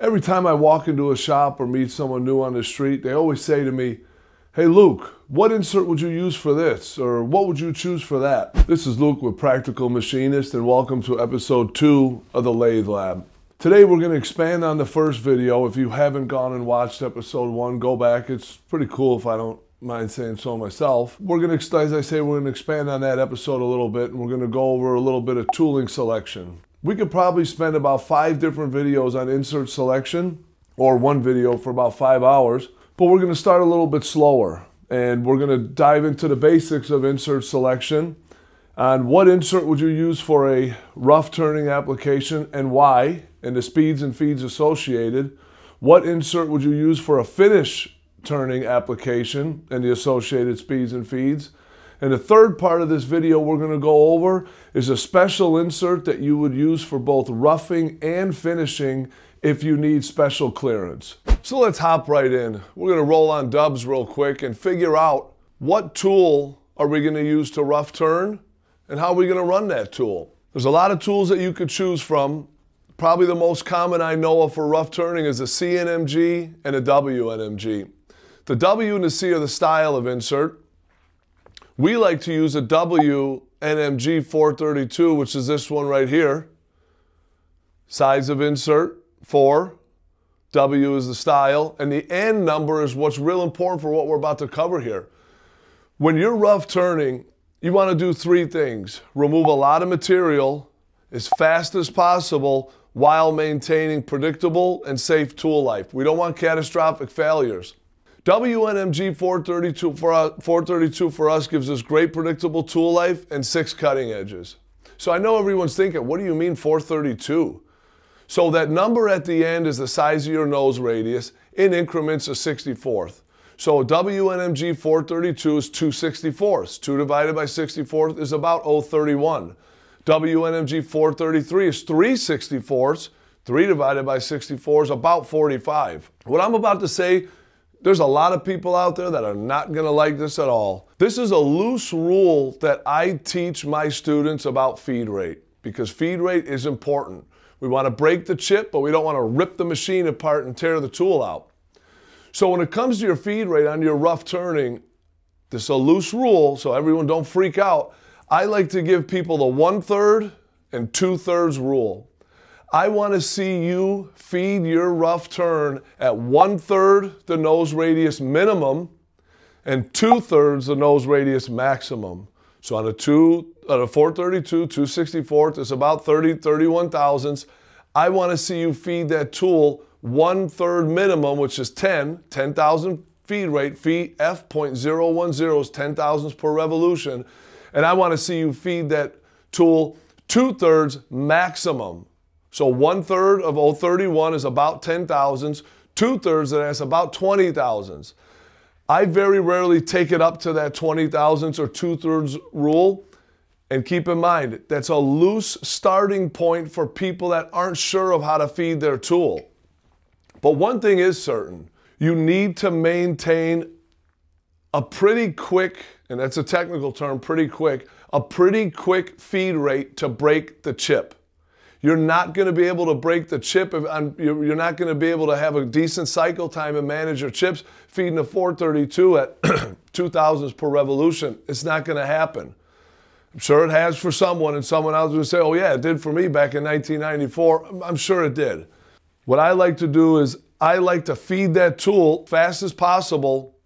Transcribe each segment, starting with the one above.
Every time I walk into a shop or meet someone new on the street, they always say to me, Hey Luke, what insert would you use for this? Or what would you choose for that? This is Luke with Practical Machinist, and welcome to episode two of the Lathe Lab. Today we're going to expand on the first video. If you haven't gone and watched episode one, go back. It's pretty cool if I don't mind saying so myself. We're going to, as I say, we're going to expand on that episode a little bit, and we're going to go over a little bit of tooling selection. We could probably spend about five different videos on insert selection or one video for about five hours, but we're going to start a little bit slower and we're going to dive into the basics of insert selection and what insert would you use for a rough turning application and why and the speeds and feeds associated. What insert would you use for a finish turning application and the associated speeds and feeds. And the third part of this video we're going to go over is a special insert that you would use for both roughing and finishing if you need special clearance. So let's hop right in. We're going to roll on dubs real quick and figure out what tool are we going to use to rough turn and how are we going to run that tool. There's a lot of tools that you could choose from. Probably the most common I know of for rough turning is a CNMG and a WNMG. The W and the C are the style of insert. We like to use a W NMG 432, which is this one right here. Size of insert, 4. W is the style. And the N number is what's real important for what we're about to cover here. When you're rough turning, you want to do three things. Remove a lot of material as fast as possible while maintaining predictable and safe tool life. We don't want catastrophic failures. WNMG 432 for, us, 432 for us gives us great predictable tool life and six cutting edges. So I know everyone's thinking, what do you mean 432? So that number at the end is the size of your nose radius in increments of 64th. So WNMG 432 is 2 64ths. 2 divided by 64th is about 031. WNMG 433 is 3 64ths. 3 divided by 64 is about 45. What I'm about to say there's a lot of people out there that are not going to like this at all. This is a loose rule that I teach my students about feed rate because feed rate is important. We want to break the chip, but we don't want to rip the machine apart and tear the tool out. So when it comes to your feed rate on your rough turning, this is a loose rule, so everyone don't freak out. I like to give people the one third and two thirds rule. I want to see you feed your rough turn at one third the nose radius minimum and two thirds the nose radius maximum. So on a two, on a 432, 264th, it's about 30, 31 thousandths. I want to see you feed that tool one third minimum, which is 10, 10,000 feed rate, feed F.010 is 10 thousandths per revolution. And I want to see you feed that tool two thirds maximum. So one third of 031 is about 10 thousandths. Two thirds of that is about 20 thousandths. I very rarely take it up to that 20 thousandths or two thirds rule. And keep in mind, that's a loose starting point for people that aren't sure of how to feed their tool. But one thing is certain you need to maintain a pretty quick, and that's a technical term, pretty quick, a pretty quick feed rate to break the chip. You're not going to be able to break the chip. You're not going to be able to have a decent cycle time and manage your chips feeding a 432 at 2000s per revolution. It's not going to happen. I'm sure it has for someone, and someone else will say, oh, yeah, it did for me back in 1994. I'm sure it did. What I like to do is I like to feed that tool fast as possible,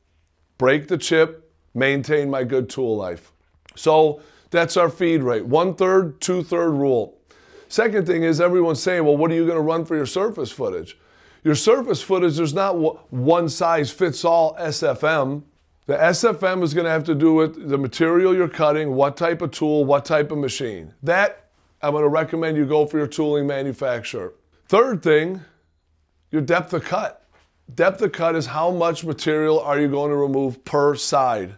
break the chip, maintain my good tool life. So that's our feed rate. One third, two third rule. Second thing is everyone's saying, well, what are you going to run for your surface footage? Your surface footage, there's not one size fits all SFM. The SFM is going to have to do with the material you're cutting, what type of tool, what type of machine. That I'm going to recommend you go for your tooling manufacturer. Third thing, your depth of cut. Depth of cut is how much material are you going to remove per side.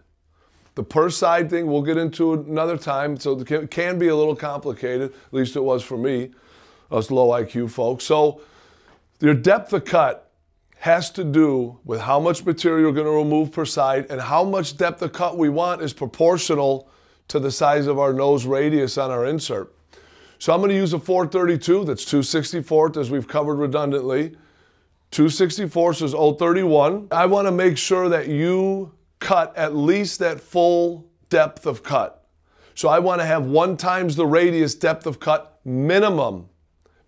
The per side thing we'll get into another time, so it can be a little complicated, at least it was for me, us low IQ folks. So your depth of cut has to do with how much material you're going to remove per side, and how much depth of cut we want is proportional to the size of our nose radius on our insert. So I'm going to use a 432 that's 264th as we've covered redundantly. 264 is 031. I want to make sure that you cut at least that full depth of cut. So I want to have one times the radius depth of cut minimum.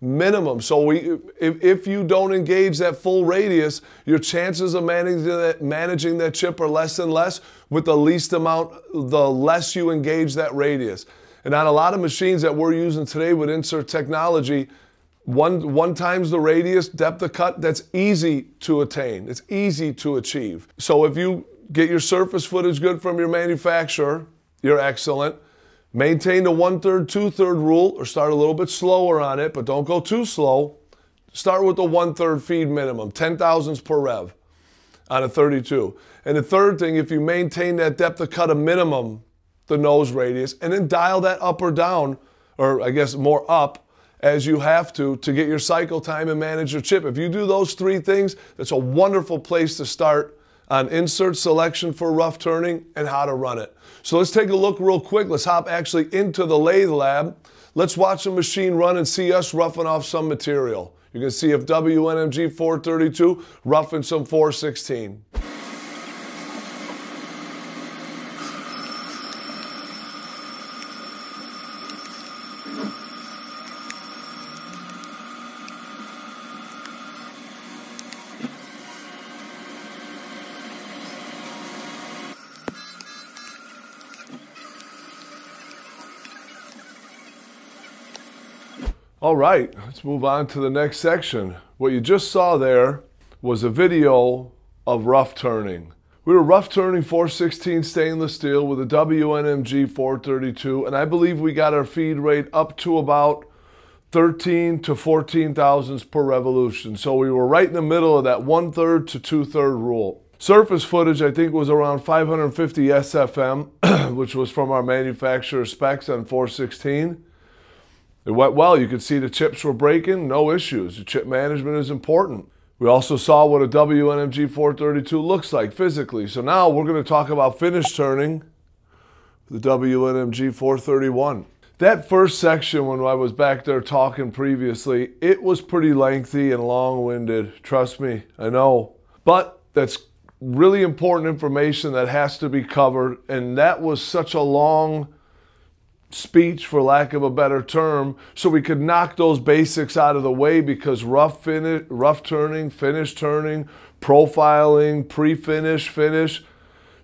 Minimum. So we, if, if you don't engage that full radius, your chances of managing that, managing that chip are less and less with the least amount, the less you engage that radius. And on a lot of machines that we're using today with insert technology, one, one times the radius, depth of cut, that's easy to attain. It's easy to achieve. So if you get your surface footage good from your manufacturer, you're excellent. Maintain the one third, two third rule, or start a little bit slower on it, but don't go too slow. Start with the one third feed minimum, 10 thousandths per rev on a 32. And the third thing, if you maintain that depth of cut a minimum, the nose radius, and then dial that up or down, or I guess more up as you have to to get your cycle time and manage your chip. If you do those three things, that's a wonderful place to start on insert selection for rough turning and how to run it. So let's take a look real quick. Let's hop actually into the lathe lab. Let's watch the machine run and see us roughing off some material. You can see if WNMG 432 roughing some 416. All right, let's move on to the next section. What you just saw there was a video of rough turning. We were rough turning 416 stainless steel with a WNMG 432, and I believe we got our feed rate up to about 13 to 14 thousandths per revolution. So we were right in the middle of that one third to two third rule. Surface footage, I think, was around 550 SFM, which was from our manufacturer specs on 416. It went well. You could see the chips were breaking, no issues. The chip management is important. We also saw what a WNMG 432 looks like physically. So now we're going to talk about finish turning the WNMG 431. That first section when I was back there talking previously, it was pretty lengthy and long-winded. Trust me, I know. But that's really important information that has to be covered. And that was such a long speech, for lack of a better term, so we could knock those basics out of the way because rough finish, rough turning, finish turning, profiling, pre-finish, finish,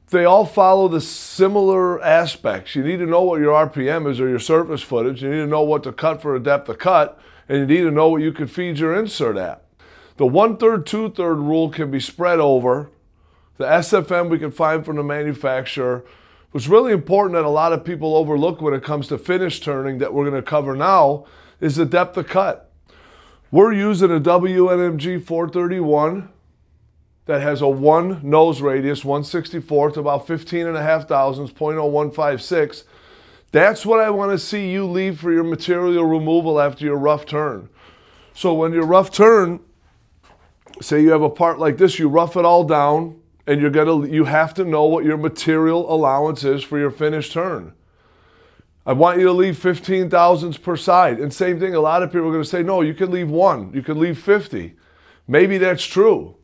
they all follow the similar aspects. You need to know what your RPM is or your surface footage. You need to know what to cut for a depth of cut, and you need to know what you can feed your insert at. The one-third, two-third rule can be spread over. The SFM we can find from the manufacturer What's really important that a lot of people overlook when it comes to finish turning that we're going to cover now is the depth of cut. We're using a WNMG 431 that has a one nose radius, 164th, about 15 and a half thousandths, 0.0156. That's what I want to see you leave for your material removal after your rough turn. So when your rough turn, say you have a part like this, you rough it all down, and you're gonna you have to know what your material allowance is for your finished turn. I want you to leave 15 thousandths per side. And same thing, a lot of people are to say, no, you can leave one, you can leave 50. Maybe that's true.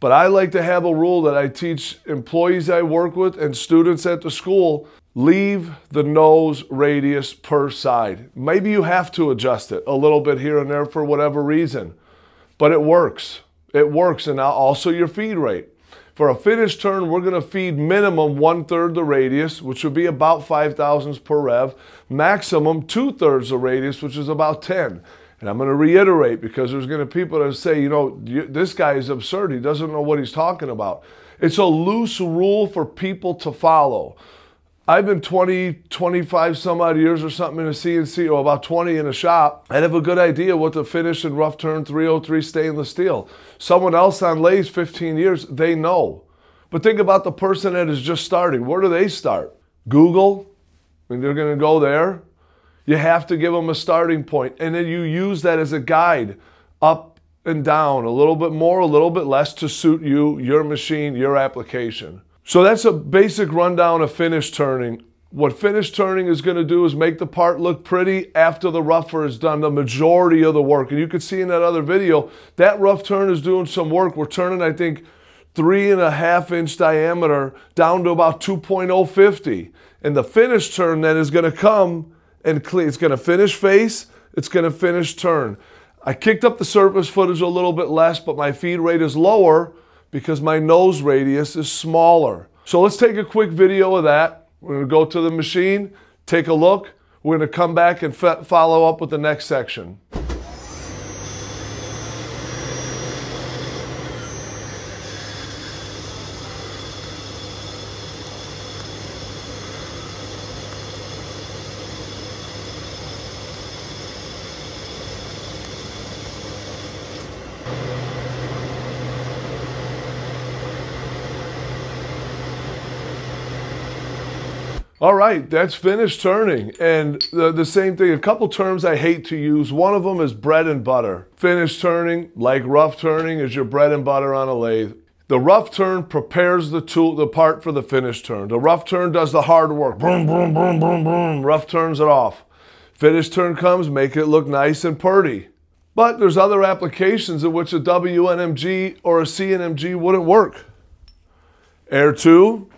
But I like to have a rule that I teach employees I work with and students at the school leave the nose radius per side. Maybe you have to adjust it a little bit here and there for whatever reason, but it works. It works. And also your feed rate. For a finished turn, we're going to feed minimum one third the radius, which would be about 5 thousandths per rev, maximum two thirds the radius, which is about 10. And I'm going to reiterate because there's going to be people that say, you know, this guy is absurd. He doesn't know what he's talking about. It's a loose rule for people to follow. I've been 20, 25 some odd years or something in a CNC, or oh, about 20 in a shop. i have a good idea what to finish in rough turn 303 stainless steel. Someone else on lathes 15 years, they know. But think about the person that is just starting. Where do they start? Google? Mean, they're going to go there. You have to give them a starting point, and then you use that as a guide up and down, a little bit more, a little bit less to suit you, your machine, your application. So that's a basic rundown of finish turning. What finish turning is going to do is make the part look pretty after the rougher has done the majority of the work. And you can see in that other video, that rough turn is doing some work. We're turning, I think, three and a half inch diameter down to about 2.050. And the finish turn then is going to come and clean. It's going to finish face, it's going to finish turn. I kicked up the surface footage a little bit less, but my feed rate is lower because my nose radius is smaller. So let's take a quick video of that. We're to go to the machine, take a look. We're going to come back and follow up with the next section. All right, that's finished turning. And the, the, same thing, a couple terms I hate to use. One of them is bread and butter. Finished turning, like rough turning, is your bread and butter on a lathe. The rough turn prepares the tool, the part for the finished turn. The rough turn does the hard work. Boom, boom, boom, boom, boom. Rough turns it off. Finished turn comes, make it look nice and purty. But there's other applications in which a WNMG or a CNMG wouldn't work. Air 2,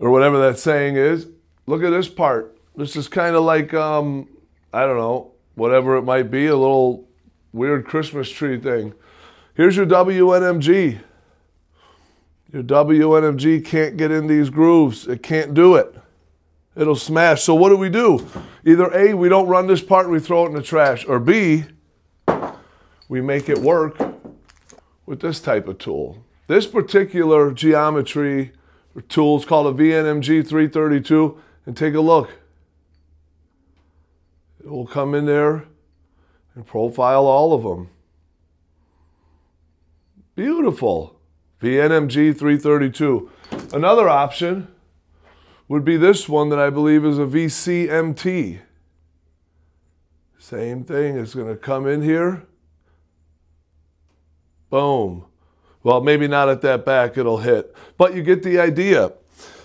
or whatever that saying is. Look at this part. This is kind of like, um, I don't know, whatever it might be, a little weird Christmas tree thing. Here's your WNMG. Your WNMG can't get in these grooves. It can't do it. It'll smash. So what do we do? Either A, we don't run this part and we throw it in the trash, or B, we make it work with this type of tool. This particular geometry tools called a VNMG 332 and take a look. It will come in there and profile all of them. Beautiful. VNMG 332. Another option would be this one that I believe is a VCMT. Same thing, it's going to come in here. Boom. Well, maybe not at that back, it'll hit. But you get the idea.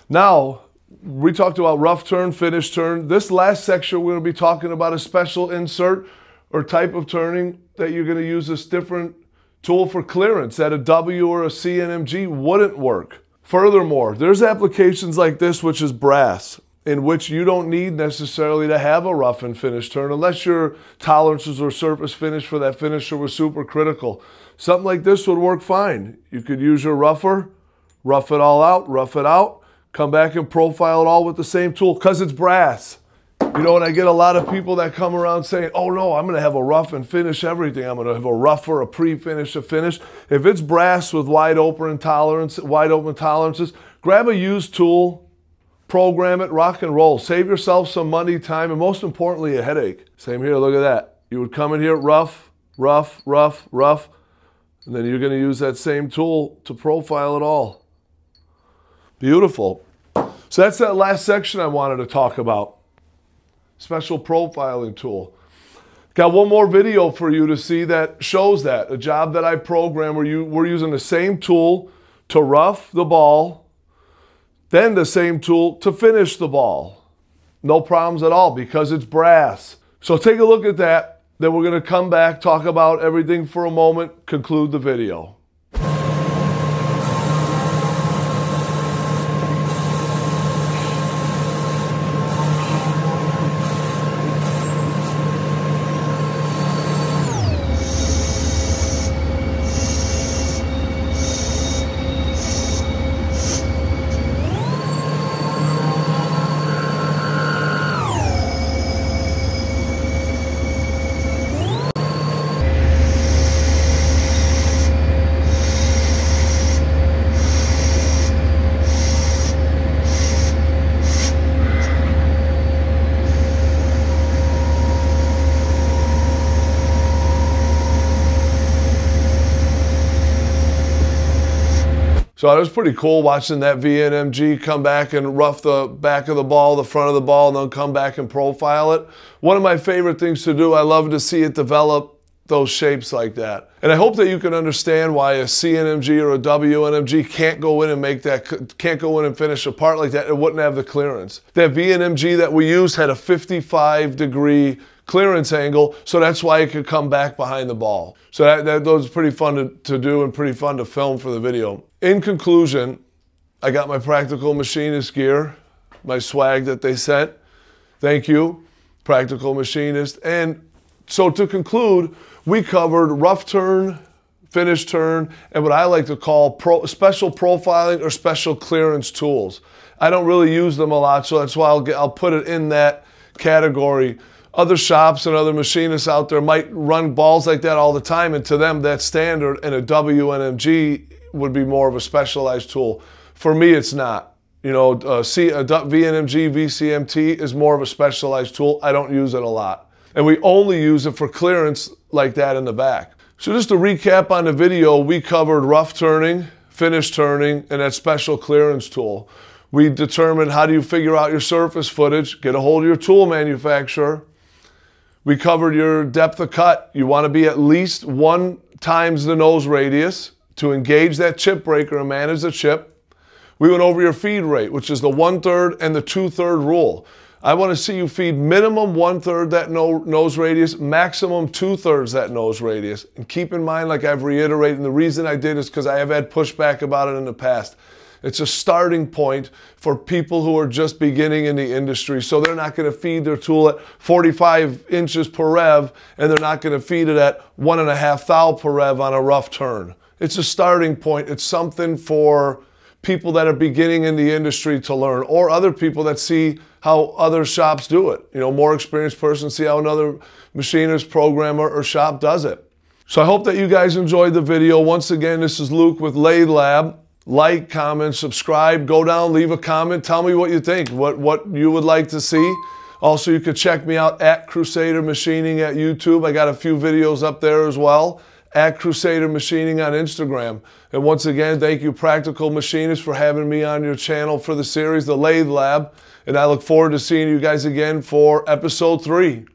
Now, we talked about rough turn, finish turn. This last section, we're going to be talking about a special insert or type of turning that you're going to use this different tool for clearance that a W or a CNMG wouldn't work. Furthermore, there's applications like this, which is brass, in which you don't need necessarily to have a rough and finish turn unless your tolerances or surface finish for that finisher was super critical. Something like this would work fine. You could use your rougher, rough it all out, rough it out, come back and profile it all with the same tool because it's brass. You know, and I get a lot of people that come around saying, oh no, I'm going to have a rough and finish everything. I'm going to have a rougher, a pre-finish, a finish. If it's brass with wide open tolerance, wide open tolerances, grab a used tool, program it, rock and roll. Save yourself some money, time, and most importantly, a headache. Same here, look at that. You would come in here rough, rough, rough, rough. And then you're going to use that same tool to profile it all. Beautiful. So that's that last section I wanted to talk about. Special profiling tool. Got one more video for you to see that shows that. A job that I program where you, we're using the same tool to rough the ball, then the same tool to finish the ball. No problems at all because it's brass. So take a look at that. Then we're going to come back, talk about everything for a moment, conclude the video. So it was pretty cool watching that VNMG come back and rough the back of the ball, the front of the ball, and then come back and profile it. One of my favorite things to do, I love to see it develop those shapes like that. And I hope that you can understand why a CNMG or a WNMG can't go in and make that, can't go in and finish a part like that. It wouldn't have the clearance. That VNMG that we used had a 55 degree clearance angle, so that's why it could come back behind the ball. So that, that those are pretty fun to, to do and pretty fun to film for the video. In conclusion, I got my practical machinist gear, my swag that they sent. Thank you, practical machinist. And so to conclude, we covered rough turn, finish turn, and what I like to call pro, special profiling or special clearance tools. I don't really use them a lot, so that's why I'll, get, I'll put it in that category other shops and other machinists out there might run balls like that all the time, and to them, that's standard, and a WNMG would be more of a specialized tool. For me, it's not. You know, uh, C, a VNMG, VCMT is more of a specialized tool. I don't use it a lot. And we only use it for clearance like that in the back. So just to recap on the video, we covered rough turning, finish turning, and that special clearance tool. We determined how do you figure out your surface footage, get a hold of your tool manufacturer, we covered your depth of cut. You want to be at least one times the nose radius to engage that chip breaker and manage the chip. We went over your feed rate, which is the one third and the two third rule. I want to see you feed minimum one third that no, nose radius, maximum two thirds that nose radius. And keep in mind, like I've reiterated, and the reason I did is because I have had pushback about it in the past. It's a starting point for people who are just beginning in the industry. So they're not going to feed their tool at 45 inches per rev, and they're not going to feed it at one and a half thou per rev on a rough turn. It's a starting point. It's something for people that are beginning in the industry to learn, or other people that see how other shops do it. You know, more experienced person see how another machinist, programmer, or shop does it. So I hope that you guys enjoyed the video. Once again, this is Luke with Lathe Lab like, comment, subscribe, go down, leave a comment, tell me what you think, what, what you would like to see. Also, you could check me out at Crusader Machining at YouTube. I got a few videos up there as well. At Crusader Machining on Instagram. And once again, thank you, Practical Machinist, for having me on your channel for the series, The Lathe Lab. And I look forward to seeing you guys again for episode three.